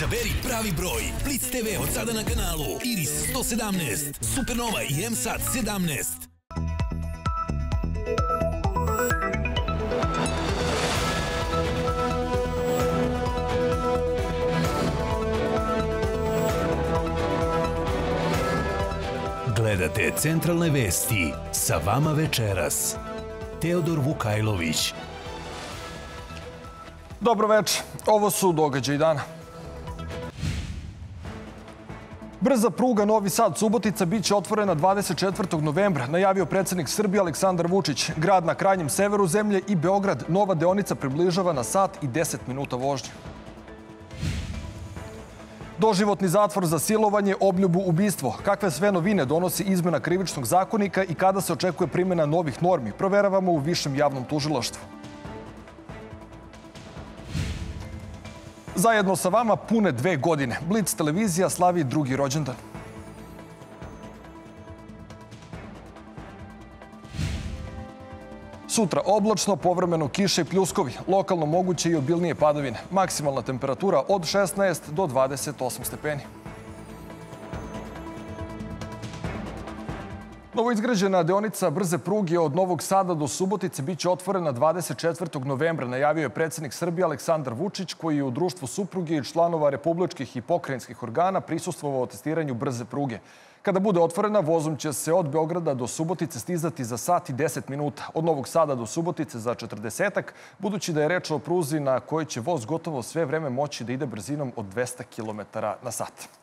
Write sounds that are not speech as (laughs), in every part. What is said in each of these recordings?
Izaberi pravi broj. Blitz TV od sada na kanalu. Iris 117, Supernova i MSAT 17. Gledate centralne vesti. Sa vama večeras. Teodor Vukajlović. Dobro večer. Ovo su događaj dana. Brza pruga Novi Sad Subotica biće otvorena 24. novembra, najavio predsednik Srbije Aleksandar Vučić. Grad na krajnjem severu zemlje i Beograd nova deonica približava na sat i 10 minuta vožnje. Doživotni zatvor za silovanje, obljubu, ubistvo. Kakve sve novine donosi izmena krivičnog zakonika i kada se očekuje primjena novih normi? Proveravamo u Višem javnom tužilaštvu. Zajedno sa vama pune dve godine. Blitz televizija slavi drugi rođendan. Sutra oblačno, povremeno kiše i pljuskovi, lokalno moguće i obilnije padavine. Maksimalna temperatura od 16 do 28 stepeni. Novoizgrađena deonica brze pruge od Novog Sada do Subotice biće otvorena 24. novembra, najavio je predsednik Srbije Aleksandar Vučić, koji je u društvu supruge i članova republičkih i pokrajinskih organa prisustvovao testiranju brze pruge. Kada bude otvorena, vozom će se od Beograda do Subotice stizati za sat i 10 minuta, od Novog Sada do Subotice za 40 budući da je reč o pruzi na kojoj će voz gotovo sve vreme moći da ide brzinom od 200 km na sat.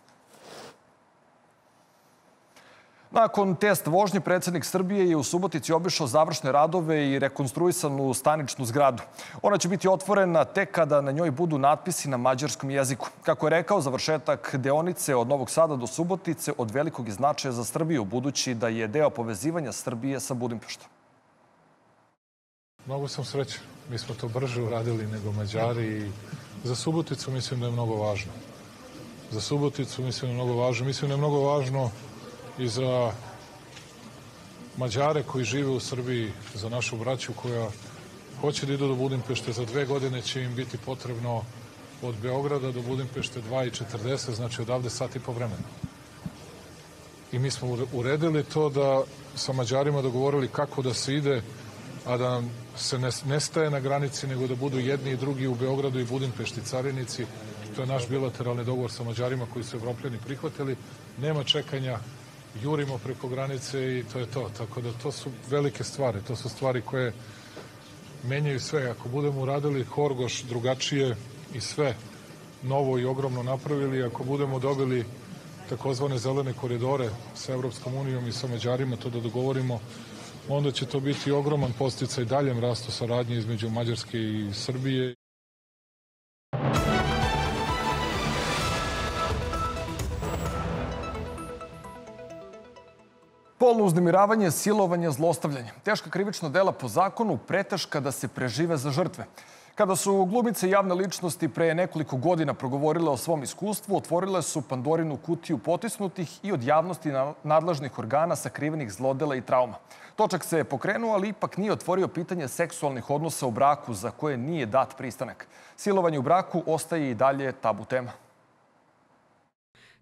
Nakon test vožnje, predsednik Srbije je u Subotici obišao završne radove i rekonstruisanu staničnu zgradu. Ona će biti otvorena tek kada na njoj budu natpisi na mađarskom jeziku. Kako je rekao, završetak deonice od Novog Sada do Subotice od velikog značaja za Srbiju, budući da je deo povezivanja Srbije sa Budimpeštom. Mnogo sam srećan. Mi smo to brže uradili nego Mađari i za Suboticu mislim da je mnogo važno. Za Suboticu mislim da je mnogo važno. Mislim da je mnogo važno i za Mađare koji žive u Srbiji, za našu braću koja hoće da idu do Budimpešte. Za dve godine će im biti potrebno od Beograda do Budimpešte 2,40, znači odavde sat i po vremena. I mi smo uredili to da sa Mađarima dogovorili kako da se ide, a da se ne, ne staje na granici, nego da budu jedni i drugi u Beogradu i Budimpešti carinici. To je naš bilateralni dogovor sa Mađarima koji su evropljani prihvatili. Nema čekanja, jurimo preko granice i to je to. Tako da to su velike stvari, to su stvari koje menjaju sve. Ako budemo uradili Horgoš drugačije i sve novo i ogromno napravili, ako budemo dobili takozvane zelene koridore sa Evropskom unijom i sa Mađarima, to da dogovorimo, onda će to biti ogroman posticaj daljem rastu saradnje između Mađarske i Srbije. Polno uznemiravanje, silovanje, zlostavljanje. Teška krivična dela po zakonu, preteška da se prežive za žrtve. Kada su glumice javne ličnosti pre nekoliko godina progovorile o svom iskustvu, otvorile su Pandorinu kutiju potisnutih i od javnosti nadležnih organa sakrivenih zlodela i trauma. Točak se je pokrenuo, ali ipak nije otvorio pitanje seksualnih odnosa u braku za koje nije dat pristanak. Silovanje u braku ostaje i dalje tabu tema.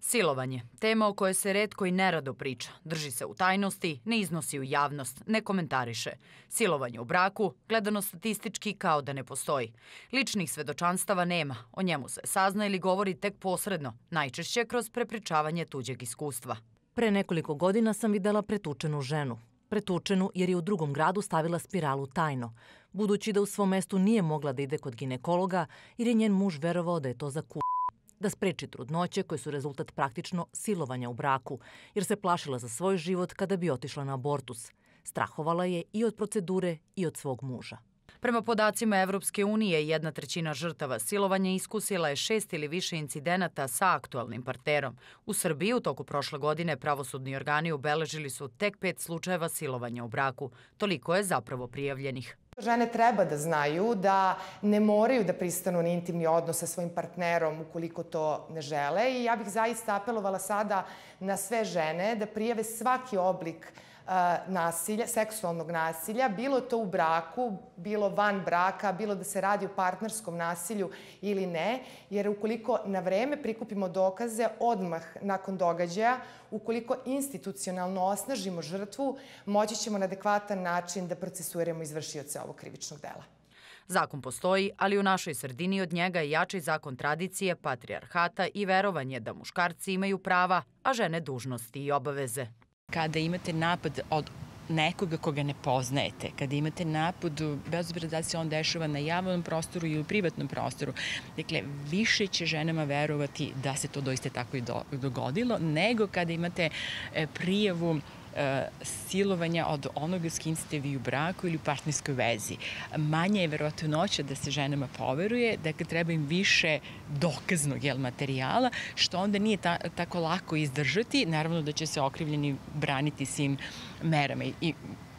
Silovanje, tema o kojoj se redko i nerado priča, drži se u tajnosti, ne iznosi u javnost, ne komentariše. Silovanje u braku, gledano statistički kao da ne postoji. Ličnih svedočanstava nema, o njemu se sazna ili govori tek posredno, najčešće kroz prepričavanje tuđeg iskustva. Pre nekoliko godina sam videla pretučenu ženu. Pretučenu jer je u drugom gradu stavila spiralu tajno, budući da u svom mestu nije mogla da ide kod ginekologa jer je njen muž verovao da je to za ku da spreči trudnoće koje su rezultat praktično silovanja u braku, jer se plašila za svoj život kada bi otišla na abortus. Strahovala je i od procedure i od svog muža. Prema podacima Evropske unije, jedna trećina žrtava silovanja iskusila je šest ili više incidenata sa aktualnim partnerom. U Srbiji u toku prošle godine pravosudni organi ubeležili su tek pet slučajeva silovanja u braku. Toliko je zapravo prijavljenih. Žene treba da znaju da ne moraju da pristanu na intimni odnos sa svojim partnerom ukoliko to ne žele i ja bih zaista apelovala sada na sve žene da prijave svaki oblik nasilja, seksualnog nasilja, bilo to u braku, bilo van braka, bilo da se radi o partnerskom nasilju ili ne, jer ukoliko na vreme prikupimo dokaze odmah nakon događaja, ukoliko institucionalno osnažimo žrtvu, moći ćemo na adekvatan način da procesuiramo izvršioce ovog krivičnog dela. Zakon postoji, ali u našoj sredini od njega je jači zakon tradicije, patrijarhata i verovanje da muškarci imaju prava, a žene dužnosti i obaveze. Kada imate napad od nekoga koga ne poznajete, kada imate napad, bez obzira da se on dešava na javnom prostoru ili u privatnom prostoru, dakle, više će ženama verovati da se to doista tako i dogodilo, nego kada imate e, prijavu silovanja od onoga s kim ste vi u braku ili u partnerskoj vezi. Manja je verovatnoća da se ženama poveruje, da treba im više dokaznog jel, materijala, što onda nije ta, tako lako izdržati. Naravno da će se okrivljeni braniti svim merama i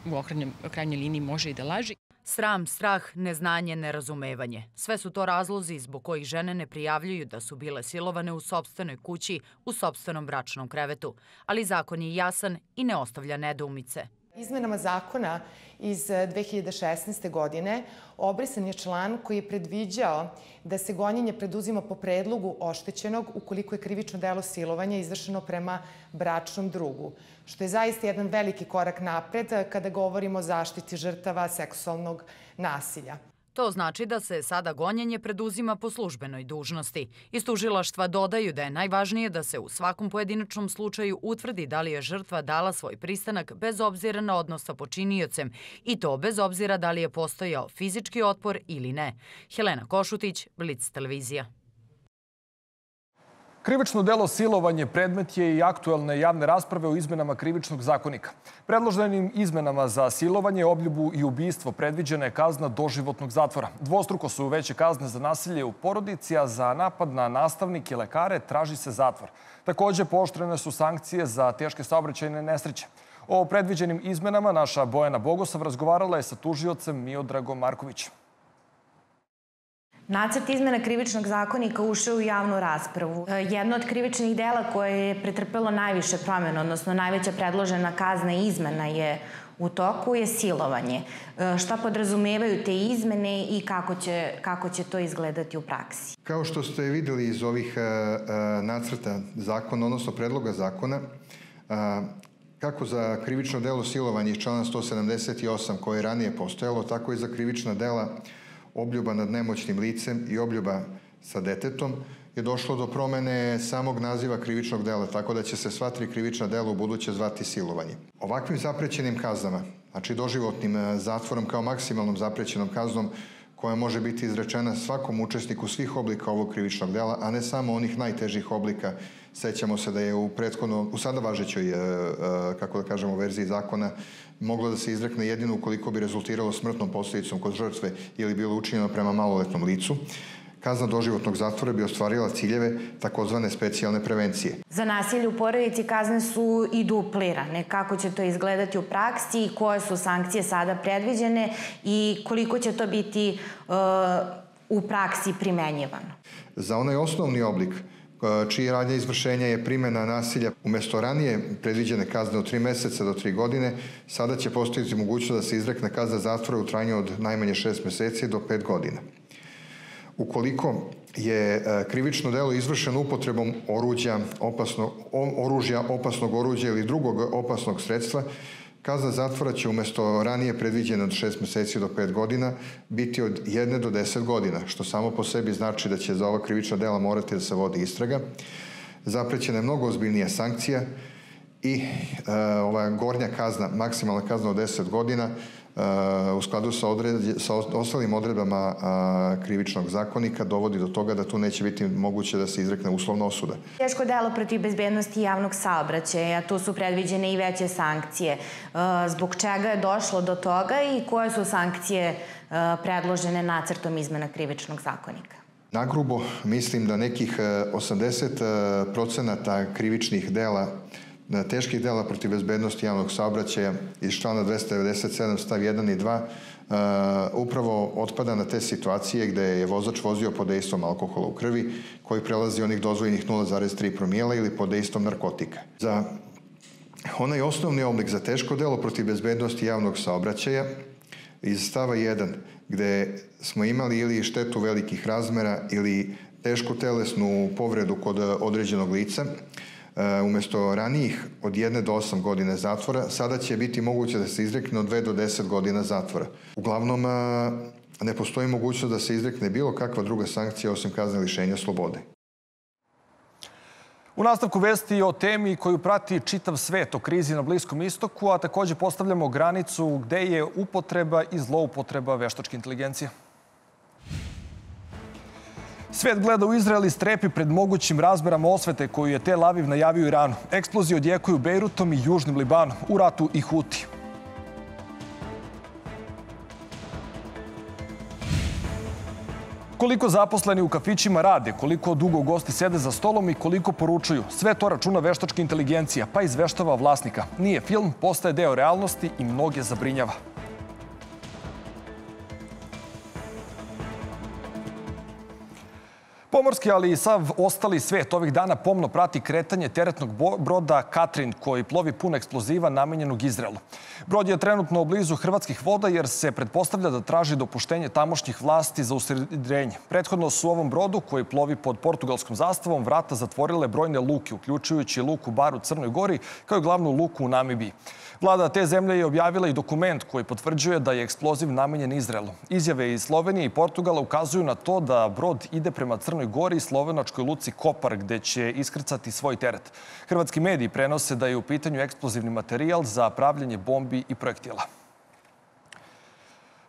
u krajnjoj liniji može i da laži. Sram, strah, neznanje, nerazumevanje. Sve su to razlozi zbog kojih žene ne prijavljuju da su bile silovane u sobstvenoj kući, u sobstvenom bračnom krevetu. Ali zakon je jasan i ne ostavlja nedoumice. Izmenama zakona iz 2016. Eh, godine obrisan je član koji je predviđao da se gonjenje preduzima po predlogu oštećenog ukoliko je krivično delo silovanja izvršeno prema bračnom drugu, što je zaista jedan veliki korak napred eh, kada govorimo o zaštiti žrtava seksualnog nasilja. To znači da se sada gonjenje preduzima po službenoj dužnosti. Iz tužilaštva dodaju da je najvažnije da se u svakom pojedinačnom slučaju utvrdi da li je žrtva dala svoj pristanak bez obzira na odnos sa počiniocem i to bez obzira da li je postojao fizički otpor ili ne. Helena Košutić, Blitz televizija. Krivično delo silovanje predmet je i aktuelne javne rasprave o izmenama krivičnog zakonika. Predloženim izmenama za silovanje, obljubu i ubistvo predviđena je kazna doživotnog zatvora. Dvostruko su veće kazne za nasilje u porodici, a za napad na nastavnike i lekare traži se zatvor. Takođe, pooštrene su sankcije za teške saobraćajne nesreće. O predviđenim izmenama naša Bojana Bogosav razgovarala je sa tužiocem Miodragom Markovićem. Nacrt izmena krivičnog zakonika ušao u javnu raspravu. E, jedno od krivičnih dela koje je pretrpelo najviše promjena, odnosno najveća predložena kazna izmena je u toku je silovanje. E, šta podrazumevaju te izmene i kako će, kako će to izgledati u praksi? Kao što ste videli iz ovih e, nacrta zakona, odnosno predloga zakona, kako za krivično delo silovanje iz člana 178 koje je ranije postojalo, tako i za krivična dela obljuba nad nemoćnim licem i obljuba sa detetom, je došlo do promene samog naziva krivičnog dela, tako da će se sva tri krivična dela u buduće zvati silovanje. Ovakvim zaprećenim kaznama, znači doživotnim e, zatvorom kao maksimalnom zaprećenom kaznom, koja može biti izrečena svakom učesniku svih oblika ovog krivičnog dela, a ne samo onih najtežih oblika. Sećamo se da je u prethodno, u sada važećoj, e, e, kako da kažemo, verziji zakona moglo da se izrekne jedino ukoliko bi rezultiralo smrtnom posledicom kod žrtve ili bilo učinjeno prema maloletnom licu kazna doživotnog zatvora bi ostvarila ciljeve takozvane specijalne prevencije. Za nasilje u porodici kazne su i duplirane. Kako će to izgledati u praksi i koje su sankcije sada predviđene i koliko će to biti uh, u praksi primenjivano? Za onaj osnovni oblik čiji radnja izvršenja je primjena nasilja umesto ranije predviđene kazne od 3 meseca do 3 godine, sada će postaviti mogućnost da se izrekne kazna zatvora u trajanju od najmanje 6 meseci do 5 godina. Ukoliko je e, krivično delo izvršeno upotrebom oruđa, opasno, oružja, opasnog oruđa ili drugog opasnog sredstva, Kazna zatvora će umesto ranije predviđena od 6 meseci do 5 godina biti od 1 do 10 godina, što samo po sebi znači da će za ova krivična dela morati da se vodi istraga. Zaprećena je mnogo ozbiljnija sankcija i e, ova gornja kazna, maksimalna kazna od 10 godina, u skladu sa, odred, sa ostalim odredbama krivičnog zakonika dovodi do toga da tu neće biti moguće da se izrekne uslovna osuda. Teško delo protiv bezbednosti javnog saobraćaja, tu su predviđene i veće sankcije. Zbog čega je došlo do toga i koje su sankcije predložene nacrtom izmena krivičnog zakonika? Nagrubo mislim da nekih 80% krivičnih dela teških dela protiv bezbednosti javnog saobraćaja iz člana 297 stav 1 i 2 Uh, upravo otpada na te situacije gde je vozač vozio pod dejstvom alkohola u krvi koji prelazi onih dozvojenih 0,3 promijela ili pod dejstvom narkotika. Za onaj osnovni oblik za teško delo protiv bezbednosti javnog saobraćaja iz stava 1, gde smo imali ili štetu velikih razmera ili tešku telesnu povredu kod određenog lica, e, umesto ranijih od 1 do 8 godine zatvora, sada će biti moguće da se izrekne od 2 do 10 godina zatvora. Uglavnom, e, ne postoji mogućnost da se izrekne bilo kakva druga sankcija osim kazne lišenja slobode. U nastavku vesti o temi koju prati čitav svet o krizi na Bliskom istoku, a takođe postavljamo granicu gde je upotreba i zloupotreba veštačke inteligencije. Svet gleda u Izrael i strepi pred mogućim razmerama osvete koju je Tel Aviv najavio Iranu. Eksplozije odjekuju Bejrutom i Južnim Libanom, u ratu i Huti. Koliko zaposleni u kafićima rade, koliko dugo gosti sede za stolom i koliko poručuju. Sve to računa veštačka inteligencija, pa izveštava vlasnika. Nije film, postaje deo realnosti i mnoge zabrinjava. Pomorski, ali i sav ostali svet ovih dana pomno prati kretanje teretnog broda Katrin koji plovi pun eksploziva namenjenog Izraelu. Brod je trenutno blizu hrvatskih voda jer se pretpostavlja da traži dopuštenje tamošnjih vlasti za usredrenje. Prethodno su ovom brodu koji plovi pod portugalskom zastavom vrata zatvorile brojne luke, uključujući luku Bar u Crnoj Gori kao i glavnu luku u Namibiji. Vlada te zemlje je objavila i dokument koji potvrđuje da je eksploziv namenjen Izraelu. Izjave iz Slovenije i Portugala ukazuju na to da brod ide prema Crnoj Gori i slovenačkoj luci Kopar, gde će iskrcati svoj teret. Hrvatski mediji prenose da je u pitanju eksplozivni materijal za pravljanje bombi i projektila.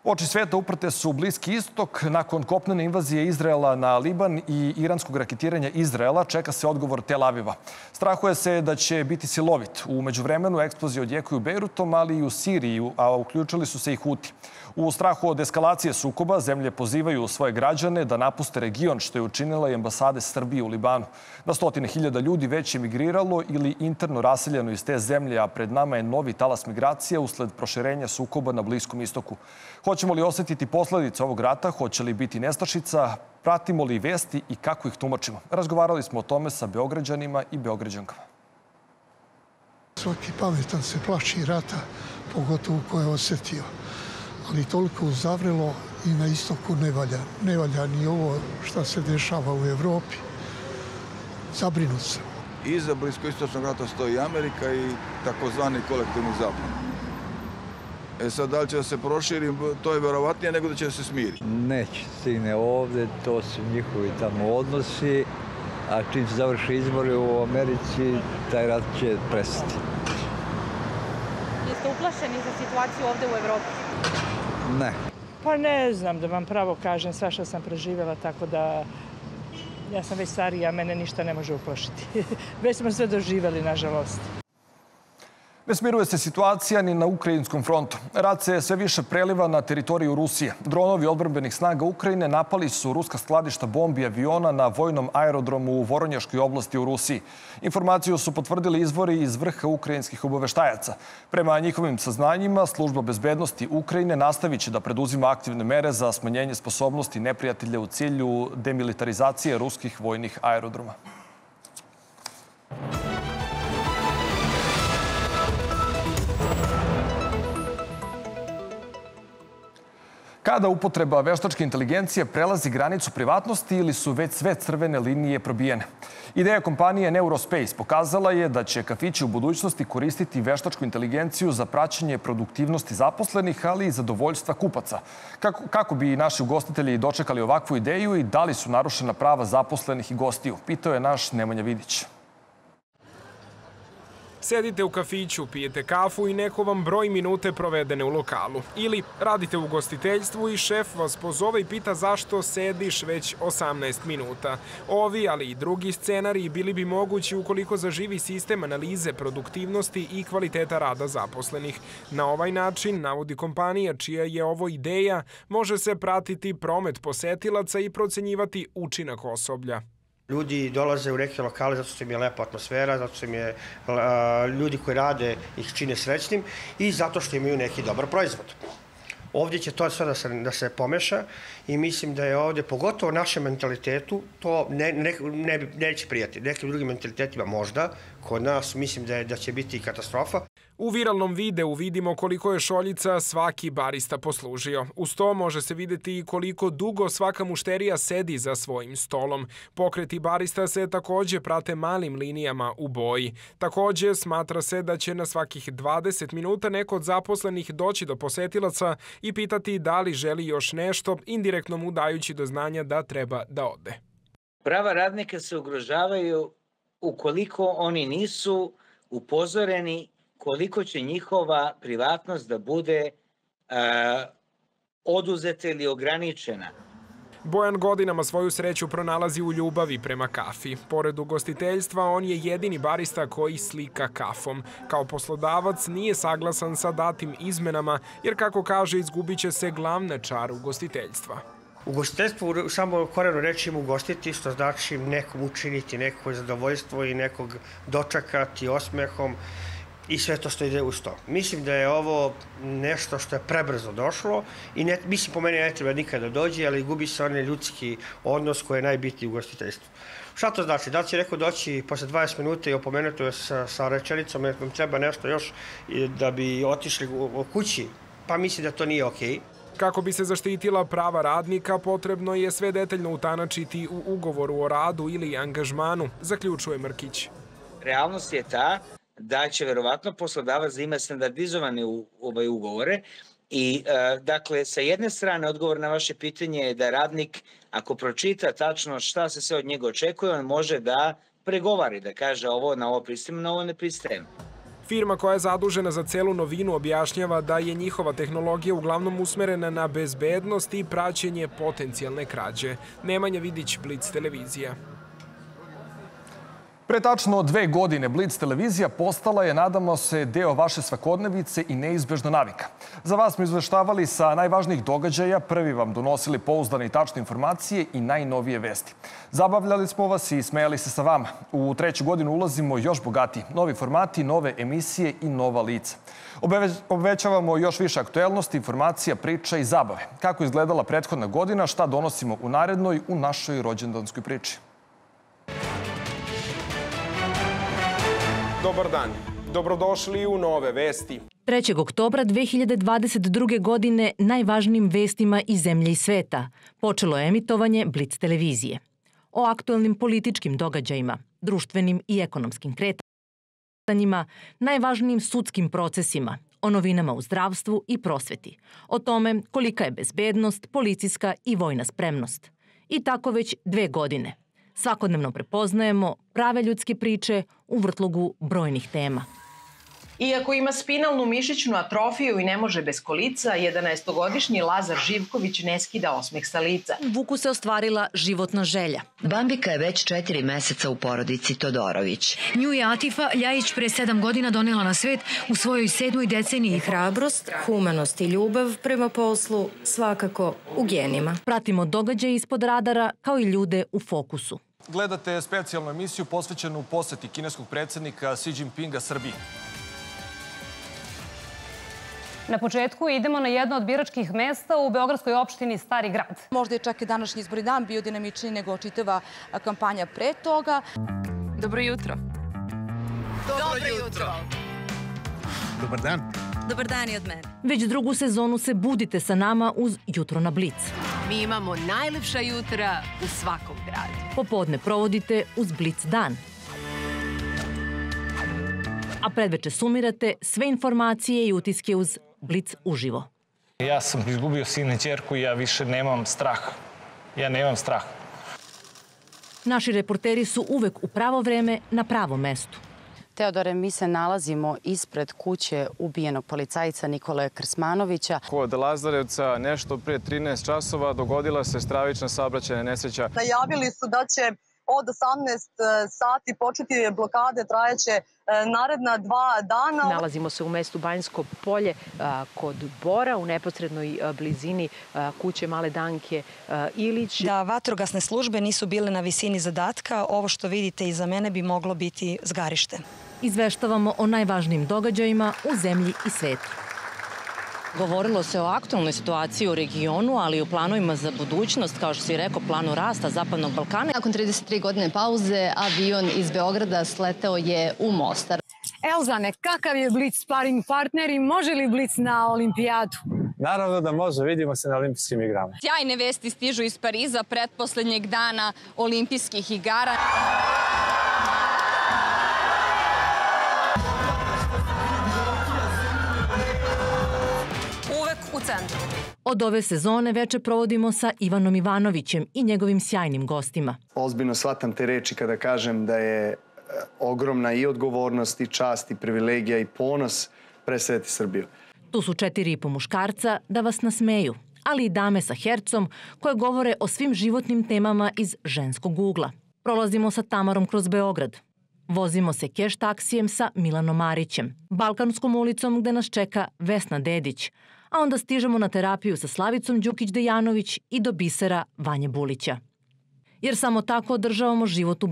Oči sveta uprte su Bliski istok. Nakon kopnene invazije Izraela na Liban i iranskog raketiranja Izraela čeka se odgovor Tel Aviva. Strahuje se da će biti silovit. U međuvremenu eksplozije odjekuju Beirutom, ali i u Siriji, a uključili su se i Huti. U strahu od eskalacije sukoba zemlje pozivaju svoje građane da napuste region, što je učinila i ambasade Srbije u Libanu. Na stotine hiljada ljudi već je migriralo ili interno raseljeno iz te zemlje, a pred nama je novi talas migracija usled proširenja sukoba na Bliskom istoku. Hoćemo li osetiti posledice ovog rata? Hoće li biti nestašica? Pratimo li vesti i kako ih tumačimo? Razgovarali smo o tome sa Beograđanima i Beograđankama. Svaki pametan se plaši rata, pogotovo ko je osetio ali toliko uzavrelo i na istoku ne valja. Ne valja ni ovo šta se dešava u Evropi. Zabrinut sam. Iza bliskoistočnog rata stoji Amerika i takozvani kolektivni zapad. E sad, da li će da se proširi, to je verovatnije nego da će da se smiri. Neće stigne ovde, to su njihovi tamo odnosi, a čim se završi izbori u Americi, taj rat će prestati. Jeste uplašeni za situaciju ovde u Evropi? Ne. Pa ne znam da vam pravo kažem sve što sam preživjela, tako da ja sam već starija, mene ništa ne može uplašiti. (laughs) već smo sve doživjeli, nažalost. Ne smiruje se situacija ni na ukrajinskom frontu. Rad se sve više preliva na teritoriju Rusije. Dronovi odbrbenih snaga Ukrajine napali su ruska skladišta bombi aviona na vojnom aerodromu u Voronjaškoj oblasti u Rusiji. Informaciju su potvrdili izvori iz vrha ukrajinskih obaveštajaca. Prema njihovim saznanjima, služba bezbednosti Ukrajine nastavit će da preduzima aktivne mere za smanjenje sposobnosti neprijatelja u cilju demilitarizacije ruskih vojnih aerodroma. Kada upotreba veštačke inteligencije prelazi granicu privatnosti ili su već sve crvene linije probijene? Ideja kompanije Neurospace pokazala je da će kafići u budućnosti koristiti veštačku inteligenciju za praćenje produktivnosti zaposlenih, ali i zadovoljstva kupaca. Kako, kako bi naši ugostitelji dočekali ovakvu ideju i da li su narušena prava zaposlenih i gostiju? Pitao je naš Nemanja Vidić. Sedite u kafiću, pijete kafu i neko vam broj minute provedene u lokalu. Ili radite u gostiteljstvu i šef vas pozove i pita zašto sediš već 18 minuta. Ovi, ali i drugi scenari bili bi mogući ukoliko zaživi sistem analize produktivnosti i kvaliteta rada zaposlenih. Na ovaj način, navodi kompanija čija je ovo ideja, može se pratiti promet posetilaca i procenjivati učinak osoblja. Ljudi dolaze u neke lokale zato što im je lepa atmosfera, zato što im je ljudi koji rade ih čine srećnim i zato što imaju neki dobar proizvod. Ovdje će to sve da se, da se pomeša i mislim da je ovdje, pogotovo našem mentalitetu, to ne, ne, ne, neće prijati. Nekim drugim mentalitetima možda, kod nas mislim da, je, da će biti katastrofa. U viralnom videu vidimo koliko je šoljica svaki barista poslužio. Uz to može se videti i koliko dugo svaka mušterija sedi za svojim stolom. Pokreti barista se takođe prate malim linijama u boji. Takođe smatra se da će na svakih 20 minuta neko od zaposlenih doći do posetilaca i pitati da li želi još nešto, indirektno mu dajući do znanja da treba da ode. Prava radnika se ugrožavaju ukoliko oni nisu upozoreni koliko će njihova privatnost da bude uh, oduzeta ili ograničena. Bojan godinama svoju sreću pronalazi u ljubavi prema kafi. Pored ugostiteljstva, on je jedini barista koji slika kafom. Kao poslodavac nije saglasan sa datim izmenama, jer kako kaže, izgubit će se glavna čar ugostiteljstva. Ugostiteljstvo u samo korenu reći im ugostiti, što znači nekom učiniti neko zadovoljstvo i nekog dočakati osmehom i sve to što ide uz to. Mislim da je ovo nešto što je prebrzo došlo i ne, mislim po meni ne treba nikada da dođe, ali gubi se onaj ljudski odnos koji je najbitniji u gostiteljstvu. Šta to znači? Da li će neko doći posle 20 minuta i opomenuti je sa, sa rečenicom jer vam treba nešto još da bi otišli u, u kući? Pa mislim da to nije okej. Okay. Kako bi se zaštitila prava radnika, potrebno je sve detaljno utanačiti u ugovoru o radu ili angažmanu, zaključuje Mrkić. Realnost je ta da će verovatno poslodavac da ima standardizovane u, ovaj ugovore i e, dakle sa jedne strane odgovor na vaše pitanje je da radnik ako pročita tačno šta se sve od njega očekuje, on može da pregovari, da kaže ovo na ovo pristajem, na ovo ne pristajem. Firma koja je zadužena za celu novinu objašnjava da je njihova tehnologija uglavnom usmerena na bezbednost i praćenje potencijalne krađe. Nemanja Vidić, Blitz televizija. Pre tačno dve godine Blitz televizija postala je, nadamo se, deo vaše svakodnevice i neizbežna navika. Za vas smo izveštavali sa najvažnijih događaja, prvi vam donosili pouzdane i tačne informacije i najnovije vesti. Zabavljali smo vas i smejali se sa vama. U treću godinu ulazimo još bogatiji. Novi formati, nove emisije i nova lica. Obećavamo još više aktuelnosti, informacija, priča i zabave. Kako izgledala prethodna godina, šta donosimo u narednoj u našoj rođendanskoj priči. Dobar dan. Dobrodošli u nove vesti. 3. oktobra 2022. godine najvažnijim vestima iz zemlje i sveta počelo je emitovanje Blitz televizije. O aktuelnim političkim događajima, društvenim i ekonomskim kretanjima, najvažnijim sudskim procesima, o novinama u zdravstvu i prosveti, o tome kolika je bezbednost, policijska i vojna spremnost. I tako već dve godine – Svakodnevno prepoznajemo prave ljudske priče u vrtlogu brojnih tema. Iako ima spinalnu mišićnu atrofiju i ne može bez kolica, 11-godišnji Lazar Živković ne skida osmeh sa lica. Vuku se ostvarila životna želja. Bambika je već četiri meseca u porodici Todorović. Nju je Atifa Ljajić pre sedam godina donela na svet u svojoj sedmoj deceniji. Hrabrost, humanost i ljubav prema poslu svakako u genima. Pratimo događaje ispod radara kao i ljude u fokusu. Gledate specijalnu emisiju posvećenu poseti kineskog predsednika Xi Jinpinga Srbiji. Na početku idemo na jedno od biračkih mesta u Beogradskoj opštini Stari grad. Možda je čak i današnji izbori dan bio dinamičniji nego čitava kampanja pre toga. Dobro jutro. Dobro jutro. Dobar dan. Dobar dan i od mene. Već drugu sezonu se budite sa nama uz Jutro na Blic. Mi imamo najlepša jutra u svakom gradu. Popodne provodite uz Blic dan. A predveče sumirate sve informacije i utiske uz Blic uživo. Ja sam izgubio sine čerku i ja više nemam strah. Ja nemam strah. Naši reporteri su uvek u pravo vreme na pravom mestu. Teodore, mi se nalazimo ispred kuće ubijenog policajca Nikole Krsmanovića. Kod Lazarevca nešto prije 13 časova dogodila se stravična saobraćajna nesreća. Najavili su da će od 18 sati početi blokade, trajeće naredna dva dana. Nalazimo se u mestu Banjsko polje kod Bora u neposrednoj blizini kuće Male Danke Ilić. Da vatrogasne službe nisu bile na visini zadatka, ovo što vidite iza mene bi moglo biti zgarište. Izveštavamo o najvažnijim događajima u zemlji i svetu. Govorilo se o aktualnoj situaciji u regionu, ali i u planovima za budućnost, kao što si rekao, planu rasta Zapadnog Balkana. Nakon 33 godine pauze, avion iz Beograda sleteo je u Mostar. Elzane, kakav je Blic sparing partner i može li Blic na olimpijadu? Naravno da može, vidimo se na olimpijskim igrama. Sjajne vesti stižu iz Pariza pretposlednjeg dana olimpijskih igara. Od ove sezone veče provodimo sa Ivanom Ivanovićem i njegovim sjajnim gostima. Ozbiljno shvatam te reči kada kažem da je ogromna i odgovornost i čast i privilegija i ponos predstavljati Srbiju. Tu su četiri i po muškarca da vas nasmeju, ali i dame sa hercom koje govore o svim životnim temama iz ženskog ugla. Prolazimo sa Tamarom kroz Beograd. Vozimo se keš taksijem sa Milanom Marićem, Balkanskom ulicom gde nas čeka Vesna Dedić, a onda stižemo na terapiju sa Slavicom Đukić-Dejanović i do bisera Vanje Bulića. Jer samo tako održavamo život u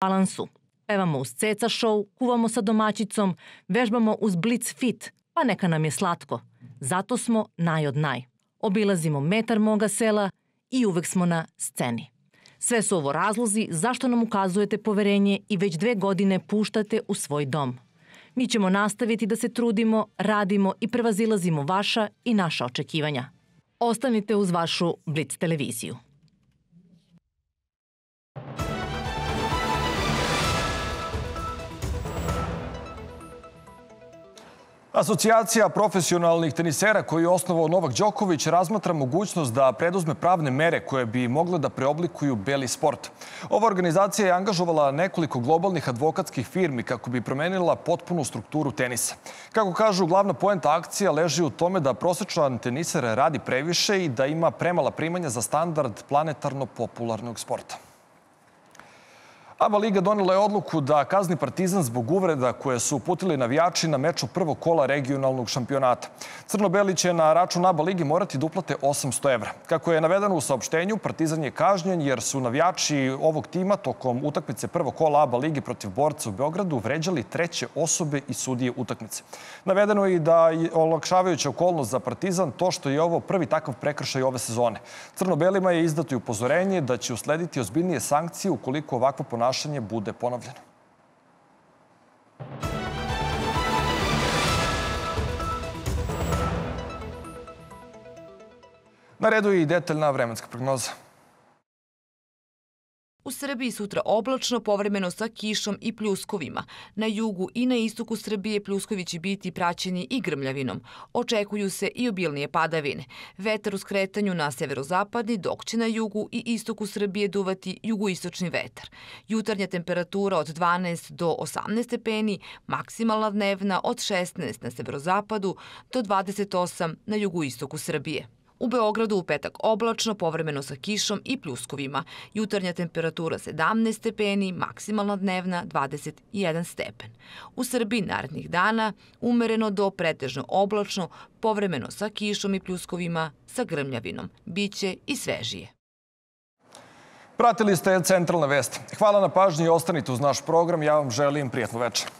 balansu. Pevamo uz Ceca show, kuvamo sa domaćicom, vežbamo uz Blitz Fit, pa neka nam je slatko. Zato smo naj od naj. Obilazimo metar moga sela i uvek smo na sceni. Sve su ovo razlozi zašto nam ukazujete poverenje i već dve godine puštate u svoj dom. Mi ćemo nastaviti da se trudimo, radimo i prevazilazimo vaša i naša očekivanja. Ostanite uz vašu Blitz televiziju. Asocijacija profesionalnih tenisera koju je osnovao Novak Đoković razmatra mogućnost da preduzme pravne mere koje bi mogle da preoblikuju beli sport. Ova organizacija je angažovala nekoliko globalnih advokatskih firmi kako bi promenila potpunu strukturu tenisa. Kako kažu, glavna poenta akcija leži u tome da prosečan teniser radi previše i da ima premala primanja za standard planetarno popularnog sporta. ABA Liga donela je odluku da kazni Partizan zbog uvreda koje su uputili navijači na meču prvog kola regionalnog šampionata. Crnobeli će na račun ABA Ligi morati da uplate 800 evra. Kako je navedeno u saopštenju, Partizan je kažnjen jer su navijači ovog tima tokom utakmice prvog kola ABA Ligi protiv borca u Beogradu vređali treće osobe i sudije utakmice. Navedeno je i da je olakšavajuća okolnost za Partizan to što je ovo prvi takav prekršaj ove sezone. Crnobelima je izdato i upozorenje da će uslediti ozbiljnije sankcije ukoliko ovakvo ponašanje ponašanje bude ponovljeno. Na redu je i detaljna vremenska prognoza. U Srbiji sutra oblačno, povremeno sa kišom i pljuskovima. Na jugu i na istoku Srbije pljuskovi će biti praćeni i grmljavinom. Očekuju se i obilnije padavine. Vetar u skretanju na severozapadni, dok će na jugu i istoku Srbije duvati jugoistočni vetar. Jutarnja temperatura od 12 do 18 stepeni, maksimalna dnevna od 16 na severozapadu do 28 na jugoistoku Srbije. U Beogradu u petak oblačno, povremeno sa kišom i pljuskovima. Jutarnja temperatura 17 stepeni, maksimalna dnevna 21 stepen. U Srbiji narednih dana umereno do pretežno oblačno, povremeno sa kišom i pljuskovima, sa grmljavinom. Biće i svežije. Pratili ste Centralne veste. Hvala na pažnji i ostanite uz naš program. Ja vam želim prijatno večer.